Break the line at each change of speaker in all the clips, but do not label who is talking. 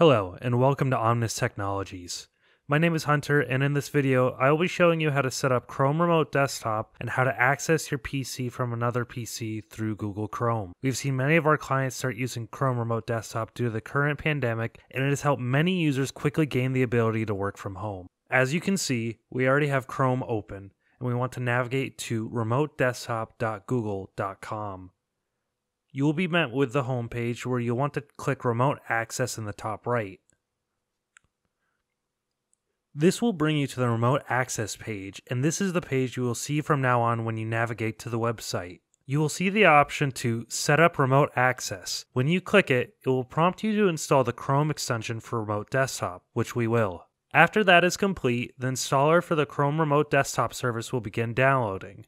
Hello, and welcome to Omnis Technologies. My name is Hunter, and in this video, I will be showing you how to set up Chrome Remote Desktop and how to access your PC from another PC through Google Chrome. We've seen many of our clients start using Chrome Remote Desktop due to the current pandemic, and it has helped many users quickly gain the ability to work from home. As you can see, we already have Chrome open, and we want to navigate to remotedesktop.google.com. You will be met with the home page where you'll want to click Remote Access in the top right. This will bring you to the Remote Access page, and this is the page you will see from now on when you navigate to the website. You will see the option to Set up Remote Access. When you click it, it will prompt you to install the Chrome extension for Remote Desktop, which we will. After that is complete, the installer for the Chrome Remote Desktop service will begin downloading.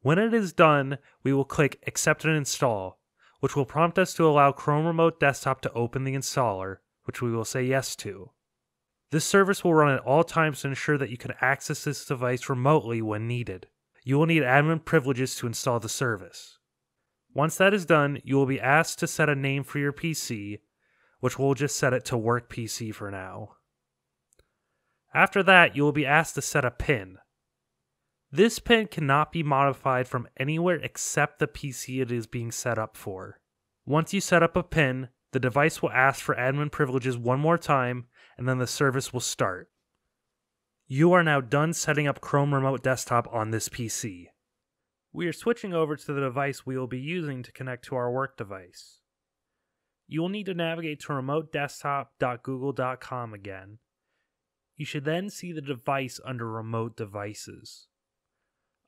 When it is done, we will click Accept and Install, which will prompt us to allow Chrome Remote Desktop to open the installer, which we will say yes to. This service will run at all times to ensure that you can access this device remotely when needed. You will need admin privileges to install the service. Once that is done, you will be asked to set a name for your PC, which we'll just set it to Work PC for now. After that, you will be asked to set a PIN. This PIN cannot be modified from anywhere except the PC it is being set up for. Once you set up a PIN, the device will ask for admin privileges one more time, and then the service will start. You are now done setting up Chrome Remote Desktop on this PC. We are switching over to the device we will be using to connect to our work device. You will need to navigate to remotedesktop.google.com again. You should then see the device under Remote Devices.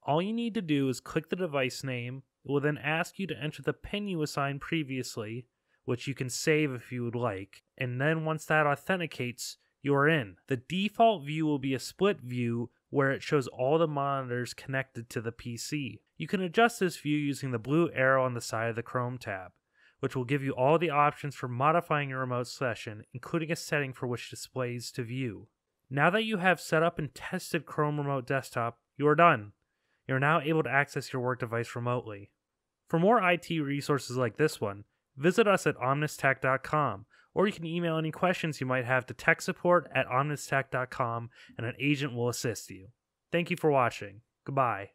All you need to do is click the device name. It will then ask you to enter the PIN you assigned previously, which you can save if you would like. And then once that authenticates, you are in. The default view will be a split view where it shows all the monitors connected to the PC. You can adjust this view using the blue arrow on the side of the Chrome tab, which will give you all the options for modifying your remote session, including a setting for which displays to view. Now that you have set up and tested Chrome Remote Desktop, you are done. You are now able to access your work device remotely. For more IT resources like this one, visit us at omnistech.com or you can email any questions you might have to tech support at omnistech.com and an agent will assist you. Thank you for watching. Goodbye.